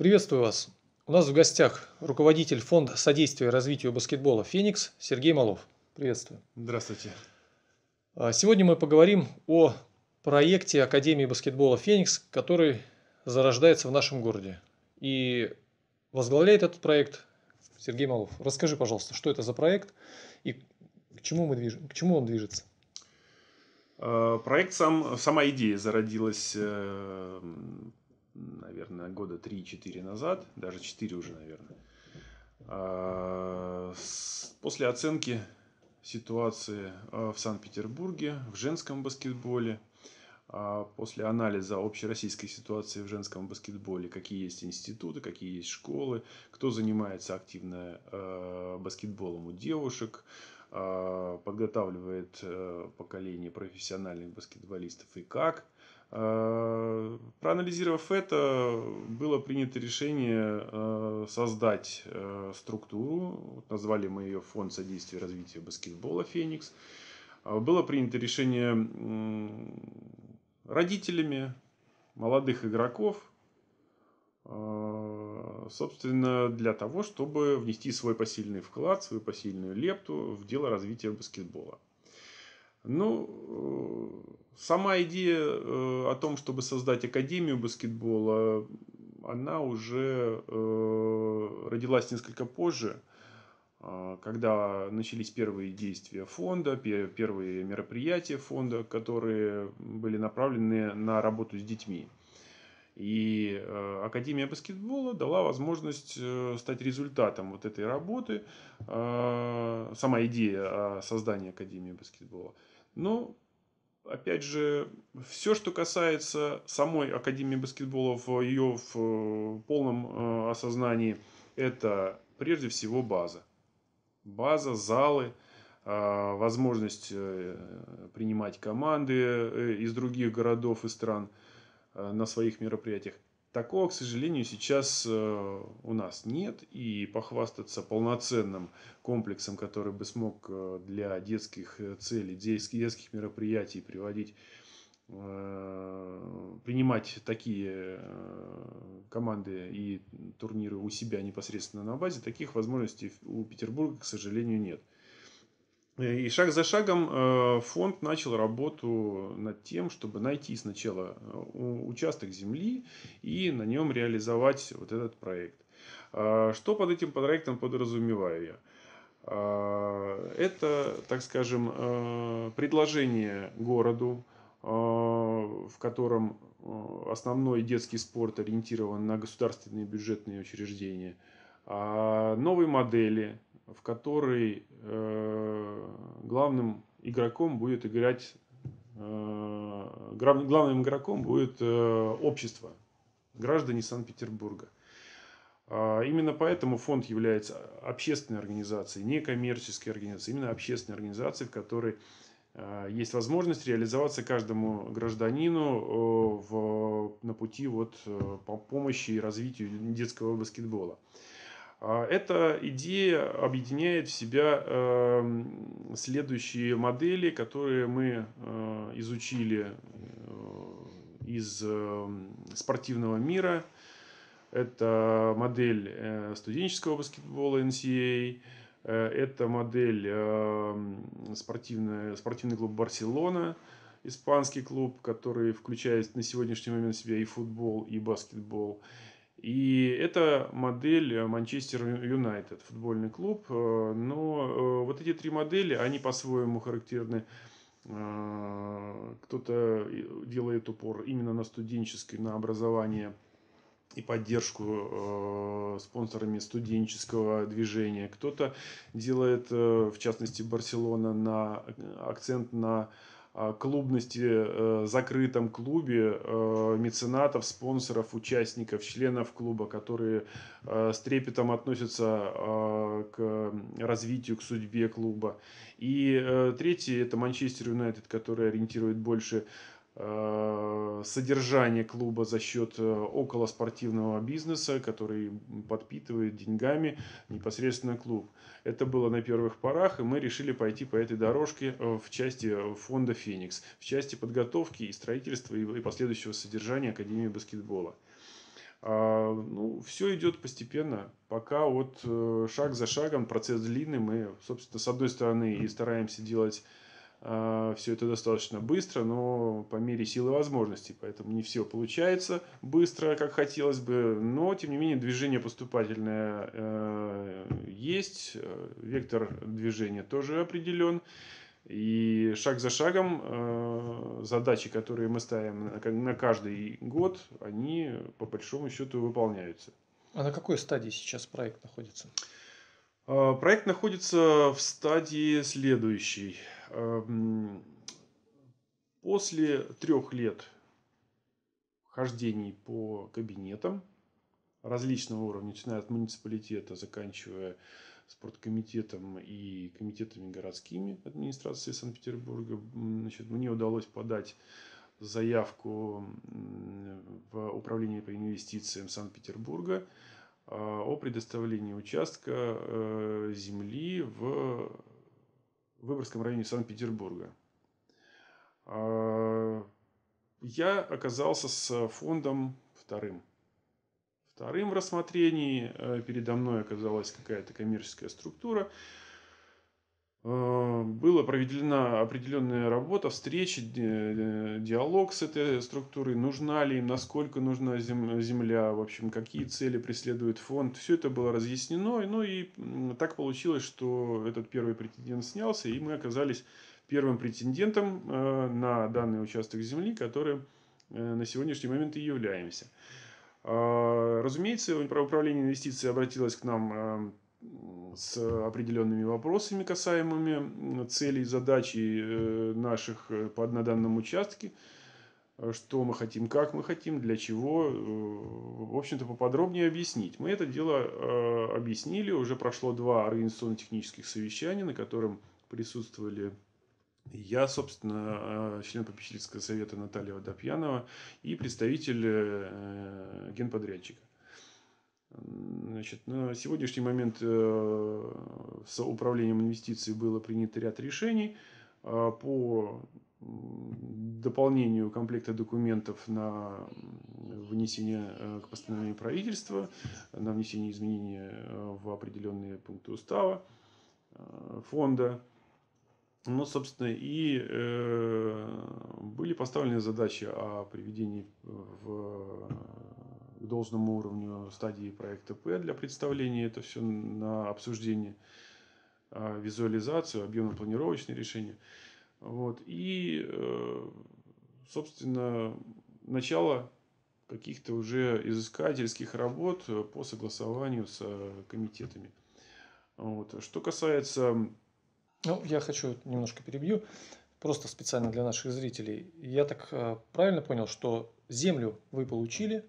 Приветствую вас. У нас в гостях руководитель фонда содействия развитию баскетбола «Феникс» Сергей Малов. Приветствую. Здравствуйте. А, сегодня мы поговорим о проекте Академии баскетбола «Феникс», который зарождается в нашем городе. И возглавляет этот проект Сергей Малов. Расскажи, пожалуйста, что это за проект и к чему, мы движ... к чему он движется? А, проект сам, сама идея зародилась, э, наверное, года 3-4 назад, даже 4 уже, наверное. А, после оценки ситуации э, в Санкт-Петербурге в женском баскетболе, а после анализа общероссийской ситуации в женском баскетболе, какие есть институты, какие есть школы, кто занимается активно баскетболом у девушек, подготавливает поколение профессиональных баскетболистов и как. Проанализировав это, было принято решение создать структуру, назвали мы ее Фонд содействия и развития баскетбола «Феникс». Было принято решение родителями молодых игроков, э, собственно, для того, чтобы внести свой посильный вклад, свою посильную лепту в дело развития баскетбола. Ну, э, сама идея э, о том, чтобы создать Академию баскетбола, она уже родилась несколько позже. Когда начались первые действия фонда, первые мероприятия фонда, которые были направлены на работу с детьми. И э, Академия баскетбола дала возможность э, стать результатом вот этой работы, сама идея о создании Академии баскетбола. Но, опять же, все, что касается самой Академии баскетбола в ее в э, полном осознании, это прежде всего база база, залы, а, возможность э, принимать команды э, из других городов и стран э, на своих мероприятиях. Такого, к сожалению, сейчас у нас нет. И похвастаться полноценным комплексом, который бы смог для детских целей, детских мероприятий приводить принимать такие команды и турниры у себя непосредственно на базе, таких возможностей у Петербурга, к сожалению, нет. И шаг за шагом э, фонд начал работу над тем, чтобы найти сначала э, участок земли и на нем реализовать вот этот проект. А что под этим проектом подразумеваю я? А, это, так скажем, э, предложение городу, в котором основной детский спорт ориентирован на государственные бюджетные учреждения, а новой модели, в которой э, главным игроком будет играть э, главным игроком будет общество, граждане Санкт-Петербурга. А именно поэтому фонд является общественной организацией, не коммерческой организацией, именно общественной организацией, в которой Э, есть возможность реализоваться каждому гражданину э, в, на пути вот, э, по помощи и развитию детского баскетбола. А эта идея объединяет в себя следующие модели, которые мы изучили из спортивного мира. Это модель студенческого баскетбола NCAA, Э, это модель эм, спортивная, спортивный клуб «Барселона», испанский клуб, который включает на сегодняшний момент в себя и футбол, и баскетбол. И это модель Манчестер Юнайтед, футбольный клуб. Э, но э, вот эти три модели, они по-своему характерны. Кто-то делает упор именно на студенческое, на образование – и поддержку э, спонсорами студенческого движения. Кто-то делает, э, в частности, Барселона, на акцент на э, клубности, э, закрытом клубе э, меценатов, спонсоров, участников, членов клуба, которые э, с трепетом относятся э, к развитию, к судьбе клуба. И третий это Манчестер Юнайтед, который ориентирует больше содержание клуба за счет э, околоспортивного бизнеса, который подпитывает деньгами непосредственно клуб. Это было на первых порах, и мы решили пойти по этой дорожке э, в части фонда «Феникс», в части подготовки и строительства и последующего содержания Академии баскетбола. А, ну, все идет постепенно, пока вот э, шаг за шагом, процесс длинный, мы, собственно, с одной стороны и стараемся делать все это достаточно быстро, но по мере силы возможностей. Поэтому не все получается быстро, как хотелось бы. Но, тем не менее, движение поступательное э, есть. Вектор движения тоже определен. И шаг за шагом э, задачи, которые мы ставим на каждый год, они по большому счету выполняются. А на какой стадии сейчас проект находится? А, проект находится в стадии следующей. Эм, после трех лет хождений по кабинетам различного уровня, начиная от муниципалитета, заканчивая спорткомитетом и комитетами городскими администрации Санкт-Петербурга, значит, мне удалось подать заявку в управление по инвестициям Санкт-Петербурга а, о предоставлении участка э, земли в Выборгском районе Санкт-Петербурга. А, я оказался с фондом вторым. Вторым в рассмотрении э, передо мной оказалась какая-то коммерческая структура. Э, была проведена определенная работа, встречи, диалог с этой структурой, нужна ли им, насколько нужна земля, в общем, какие цели преследует фонд. Все это было разъяснено, ну и так получилось, что этот первый претендент снялся, и мы оказались первым претендентом э, на данный участок земли, которым э, на сегодняшний момент и являемся. Разумеется, управление инвестиций обратилось к нам с определенными вопросами, касаемыми целей, задач э, наших э, на данном участке. Что мы хотим, как мы хотим, для чего. Э, в общем-то, поподробнее объяснить. Мы это дело объяснили. Уже прошло два организационно-технических совещания, на котором присутствовали я, собственно, член попечительского совета Наталья Водопьянова и представитель генподрядчика. Значит, на сегодняшний момент э, с управлением инвестиций было принято ряд решений э, по дополнению комплекта документов на внесение э, к постановлению правительства, на внесение изменений в определенные пункты устава фонда. Ну, собственно, и были поставлены задачи о приведении в должному уровню стадии проекта П для представления. Это все на обсуждение, а, визуализацию, объемно-планировочные решения. Вот. И, э, собственно, начало каких-то уже изыскательских работ по согласованию с комитетами. Вот. Что касается... Ну, я хочу немножко перебью, просто специально для наших зрителей. Я так э, правильно понял, что землю вы получили,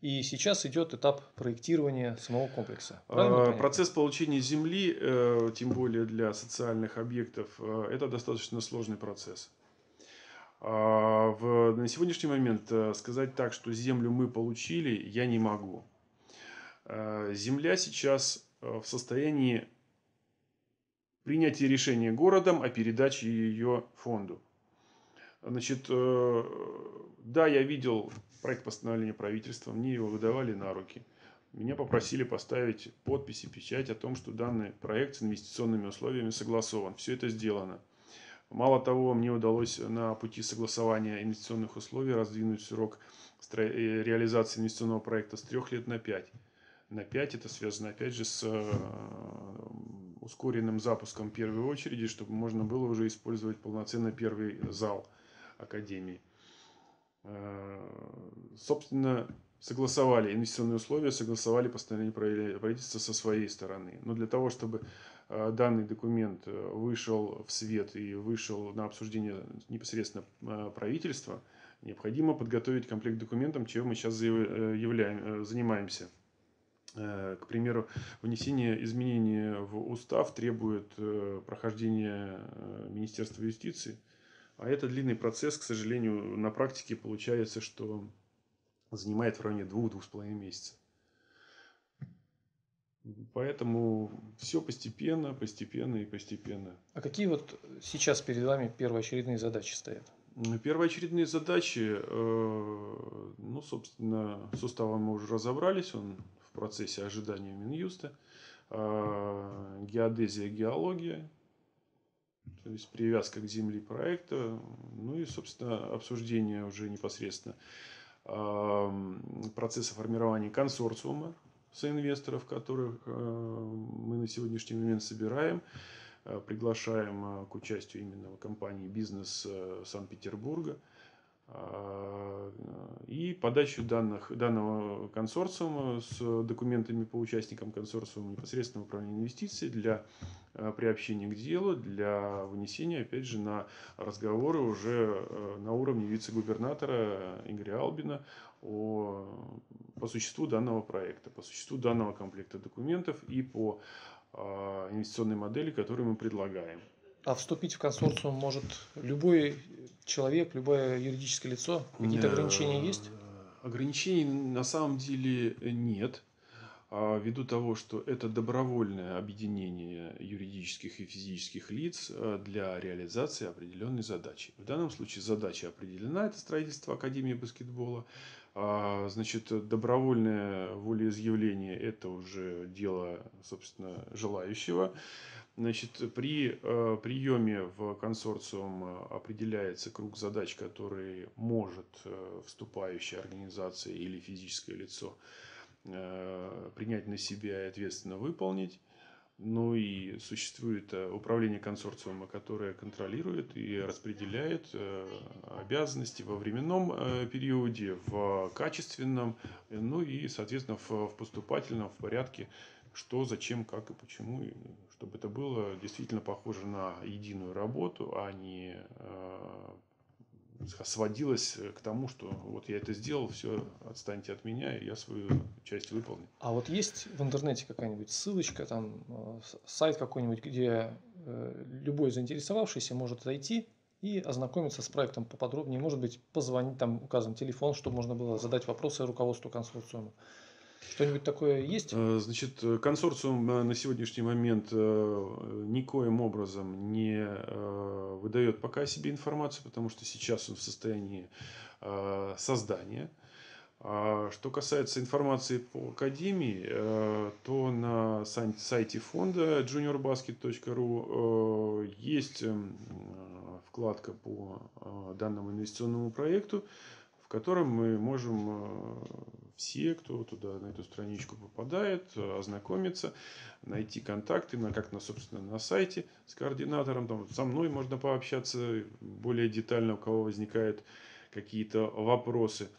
и сейчас идет этап проектирования самого комплекса. Правильно Процесс получения земли, э, тем более для социальных объектов, э, это достаточно сложный процесс. А, в, на сегодняшний момент э, сказать так, что землю мы получили, я не могу. Земля сейчас в состоянии принятия решения городом о передаче ее фонду. Значит, да, я видел проект постановления правительства, мне его выдавали на руки. Меня попросили поставить подпись и печать о том, что данный проект с инвестиционными условиями согласован. Все это сделано. Мало того, мне удалось на пути согласования инвестиционных условий раздвинуть срок э, реализации инвестиционного проекта с трех лет на пять. На пять это связано опять же с э, ускоренным запуском первой очереди, чтобы можно было уже использовать полноценно первый зал Академии. Э, собственно, согласовали инвестиционные условия, согласовали постановление правительства со своей стороны. Но для того, чтобы э, данный документ э, вышел в свет и вышел на обсуждение непосредственно правительства, необходимо подготовить комплект документов, чем мы сейчас являем, занимаемся. К примеру, внесение изменений в устав требует прохождения Министерства юстиции – а это длинный процесс, к сожалению, на практике получается, что занимает в районе двух-двух с половиной месяцев. Поэтому все постепенно, постепенно и постепенно. А какие вот сейчас перед вами первоочередные задачи стоят? Первоочередные задачи, э, ну, собственно, с уставом мы уже разобрались, он в процессе ожидания Минюста. А, геодезия, геология, то есть привязка к земле проекта, ну и, собственно, обсуждение уже непосредственно процесса формирования консорциума соинвесторов, которых э, мы на сегодняшний момент собираем. Э, приглашаем э, к участию именно компании «Бизнес Санкт-Петербурга» и подачу данных, данного консорциума с документами по участникам консорциума непосредственно управления инвестиций для приобщения к делу, для вынесения, опять же, на разговоры уже на уровне вице-губернатора Игоря Албина о, по существу данного проекта, по существу данного комплекта документов и по инвестиционной модели, которую мы предлагаем. А вступить в консорциум может любой человек, любое юридическое лицо? Какие-то э, ограничения есть? Ограничений на самом деле нет. А ввиду того, что это добровольное объединение юридических и физических лиц э, для реализации определенной задачи. В данном случае задача определена, это строительство Академии баскетбола. А, значит, добровольное волеизъявление – это уже дело, собственно, желающего. Значит, при э, приеме в консорциум определяется круг задач, которые может э, вступающая организация или физическое лицо э, принять на себя и ответственно выполнить. Ну и существует э, управление консорциума, которое контролирует и распределяет э, обязанности во временном э, периоде, в качественном, ну и, соответственно, в поступательном, в порядке, что, зачем, как и почему, чтобы это было действительно похоже на единую работу, а не сводилось к тому, что вот я это сделал, все, отстаньте от меня, и я свою часть выполнил. А вот есть в интернете какая-нибудь ссылочка, там э, сайт какой-нибудь, где э, любой заинтересовавшийся может зайти и ознакомиться с проектом поподробнее, может быть, позвонить, там указан телефон, чтобы можно было задать вопросы руководству консорциума. Что-нибудь такое есть? Э, значит, консорциум на сегодняшний момент э, никоим образом не э, выдает пока себе информацию, потому что сейчас он в состоянии создания. А что касается информации по Академии, то на сайте фонда juniorbasket.ru есть вкладка по данному инвестиционному проекту, в котором мы можем все, кто туда, на эту страничку попадает, ознакомиться, найти контакты, на, как, на, собственно, на сайте с координатором. Там, со мной можно пообщаться более детально, у кого возникают какие-то вопросы.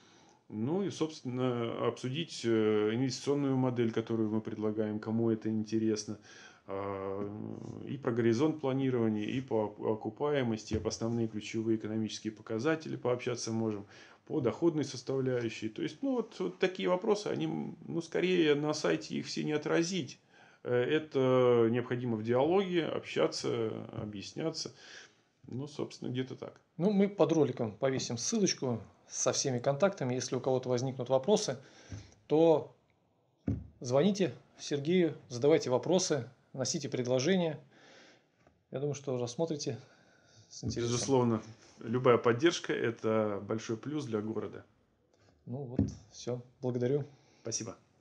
Ну и, собственно, обсудить э, инвестиционную модель, которую мы предлагаем, кому это интересно. А, и про горизонт планирования, и по окупаемости, и по основные ключевые экономические показатели пообщаться можем по доходной составляющей. То есть, ну, вот, вот такие вопросы, они, ну, скорее на сайте их все не отразить. Э, это необходимо в диалоге общаться, объясняться. Ну, собственно, где-то так. Ну, мы под роликом повесим ссылочку со всеми контактами. Если у кого-то возникнут вопросы, то звоните Сергею, задавайте вопросы, носите предложения. Я думаю, что рассмотрите с интересом. Безусловно, любая поддержка – это большой плюс для города. Ну вот, все. Благодарю. Спасибо.